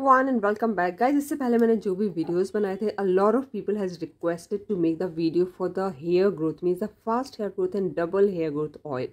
One and welcome back guys इससे पहले मैंने जो भी वीडियोज़ बनाए थे a lot of people has requested to make the video for the hair growth means the fast hair growth and double hair growth oil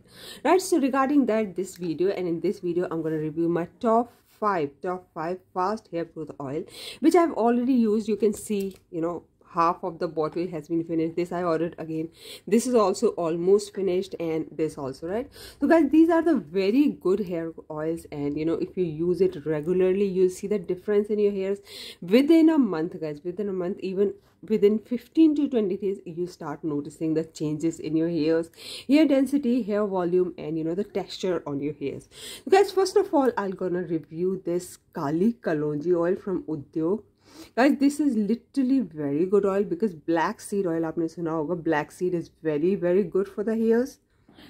right so regarding that this video and in this video I am review my top five, top five fast hair growth oil, which i've already use you can see you know half of the bottle has been finished. This i ordered again. This is also almost finished and this also right? So guys these are the very good hair oils and you know if you use it regularly you'll see the difference in your hairs. Within a month guys within a month even within 15 to 20 days you start noticing the changes in your hairs hair density hair volume and you know the texture on your hairs. Guys first of all i'm gonna review this kali kalonji oil from udyog guys this is literally very good oil because black seed oil aapne suna hoga black seed is very very good for the hairs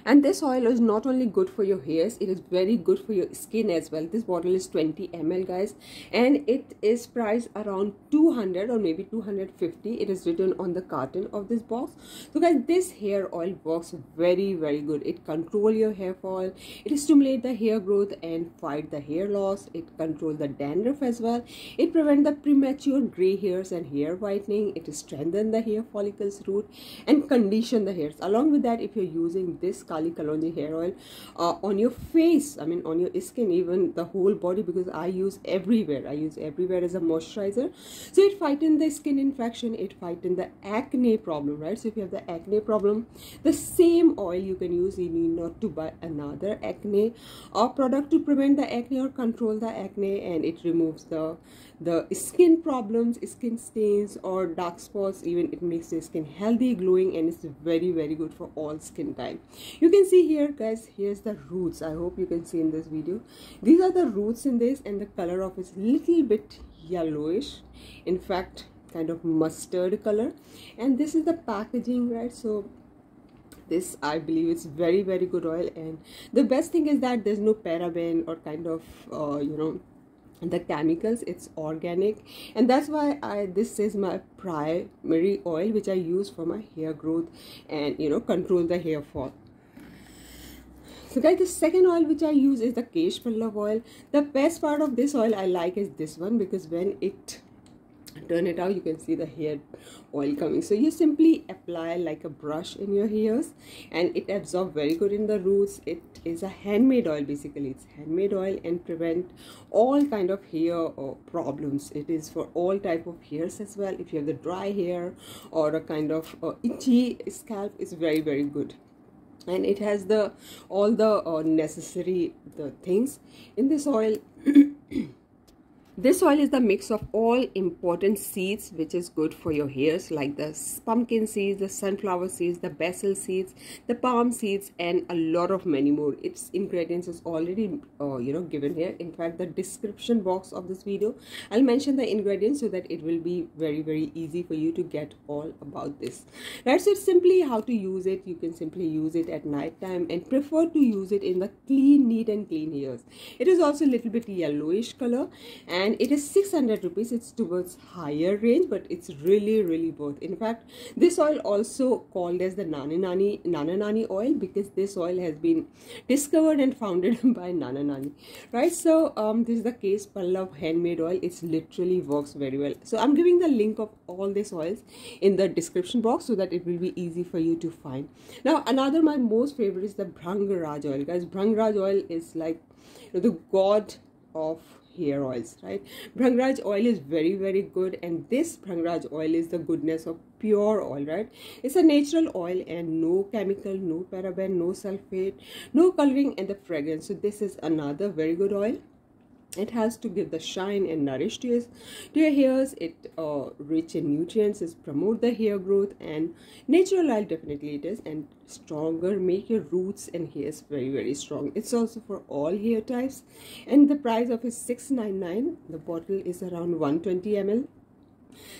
and this oil is not only good for your hairs it is very good for your skin as well. This bottle is 20 ml guys. And it is priced around 200 or maybe 250 it is written on the carton of this box. So guys this hair oil works very very good. It control your hair fall. It stimulate the hair growth and fight the hair loss. It control the dandruff as well. It prevent the premature gray hairs and hair whitening. It strengthen the hair follicles root and condition the hairs. Along with that if you're using this Kali Kalonji hair oil uh, on your face, I mean on your skin, even the whole body because I use everywhere. I use everywhere as a moisturizer. So it fighting the skin infection, it fighting the acne problem, right? So if you have the acne problem, the same oil you can use, you need not to buy another acne or product to prevent the acne or control the acne and it removes the the skin problems skin stains or dark spots even it makes the skin healthy glowing and it's very very good for all skin type you can see here guys here's the roots. I hope you can see in this video. These are the roots in this and the color of is little bit yellowish. In fact kind of mustard color. And this is the packaging right? So this i believe it's very very good oil. And the best thing is that there's no paraben or kind of uh, you know the chemicals. It's organic. And that's why i this is my primary oil which i use for my hair growth and you know control the hair fall so guys the second oil which i use is the kesh pallav oil. The best part of this oil i like is this one because when it turn it out you can see the hair oil coming. So you simply apply like a brush in your hairs and it absorbs very good in the roots. It is a handmade oil basically. It's handmade oil and prevent all kind of hair uh, problems. It is for all type of hairs as well. If you have the dry hair or a kind of uh, itchy scalp it's very very good and it has the all the uh, necessary the things in this oil This oil is the mix of all important seeds which is good for your hairs like the pumpkin seeds, the sunflower seeds, the basil seeds, the palm seeds and a lot of many more. Its ingredients is already uh, you know given here. In fact the description box of this video I'll mention the ingredients so that it will be very very easy for you to get all about this. Right so it's simply how to use it. You can simply use it at night time and prefer to use it in the clean neat and clean hairs. It is also a little bit yellowish color and and it is 600 rupees. It's towards higher range but it's really really worth. In fact this oil also called as the nana nani nana nani oil because this oil has been discovered and founded by nana nani. Right? So um this is the kesh pallav handmade oil. It's literally works very well. So i'm giving the link of all these oils in the description box so that it will be easy for you to find. Now another my most favorite is the bhringraj oil. Guys bhringraj oil is like the god of hair oils right? Bhringraj oil is very very good and this bhringraj oil is the goodness of pure oil right? It's a natural oil and no chemical no paraben no sulfate no coloring and the fragrance. So this is another very good oil it has to give the shine and nourish to your, to your hairs. It uh, rich in nutrients is promote the hair growth and natural oil definitely it is and stronger make your roots and hairs very very strong. It's also for all hair types. And the price of is 699 the bottle is around 120 ml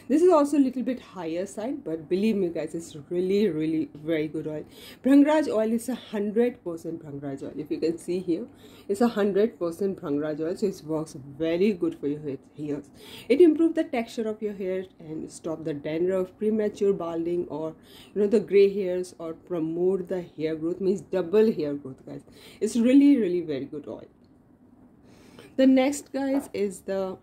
this is also a little bit higher side, but believe me guys, it's really, really very good oil. Bhringraj oil is a 100% Bhringraj oil. If you can see here, it's a 100% Bhringraj oil. So it works very good for your hair. It improves the texture of your hair and stop the dandruff, premature balding or, you know, the gray hairs or promote the hair growth means double hair growth guys. It's really, really very good oil the next guys is the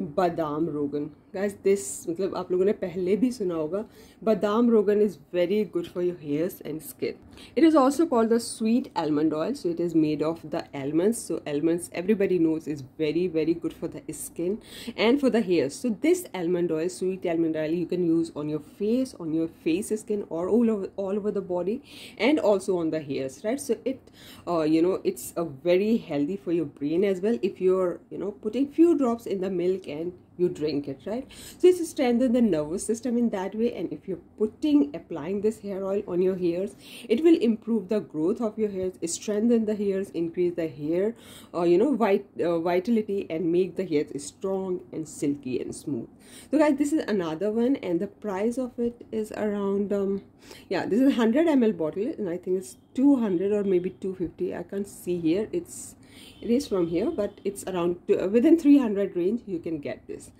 badam rogan guys this मतलब आप लोगों ने पहले भी सुना होगा बादाम रोगन is very good for your hairs and skin it is also called the sweet almond oil so it is made of the almonds so almonds everybody knows is very very good for the skin and for the hair so this almond oil sweet almond oil you can use on your face on your face skin or all over all over the body and also on the hairs right so it uh, you know it's a very healthy for your brain as well if you're you know putting few drops in the milk and you drink it right? So it's strengthen the nervous system in that way and if you're putting applying this hair oil on your hairs it will improve the growth of your hairs strengthen the hairs increase the hair uh, you know vit uh, vitality and make the hairs strong and silky and smooth. So guys this is another one and the price of it is around um yeah this is 100 ml bottle and i think it's 200 or maybe 250 i can't see here. It's it is from here but it's around uh, within 300 range you can get this.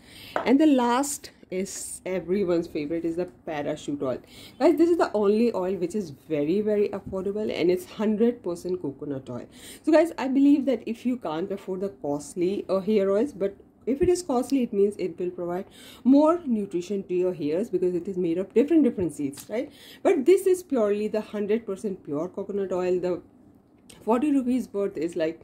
And the last is everyone's favorite is the parachute oil. Guys this is the only oil which is very very affordable and it's 100% coconut oil. So guys i believe that if you can't afford the costly uh, hair oils but if it is costly it means it will provide more nutrition to your hairs because it is made of different different seeds right? But this is purely the 100% pure coconut oil the 40 rupees worth is like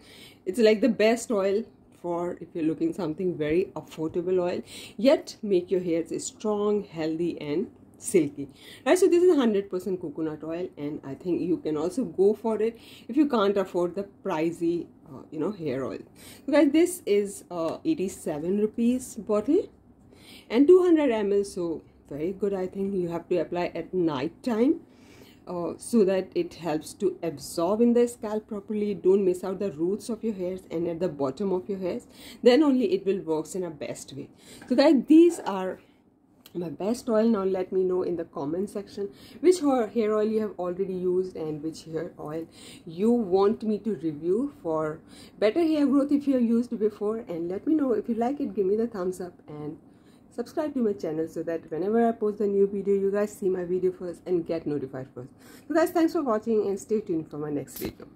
it's like the best oil for if you're looking something very affordable oil yet make your hairs strong healthy and silky. Right so this is 100% coconut oil and i think you can also go for it if you can't afford the pricey uh, you know hair oil. So guys this is uh, 87 rupees bottle and 200 ml so very good i think. You have to apply at night time uh, so that it helps to absorb in the scalp properly. Don't miss out the roots of your hairs and at the bottom of your hairs. Then only it will works in a best way. So guys these are my best oil. Now let me know in the comment section which hair oil you have already used and which hair oil you want me to review for better hair growth if you have used before. And let me know. If you like it give me the thumbs up and subscribe to my channel so that whenever I post a new video, you guys see my video first and get notified first. So guys, thanks for watching and stay tuned for my next video.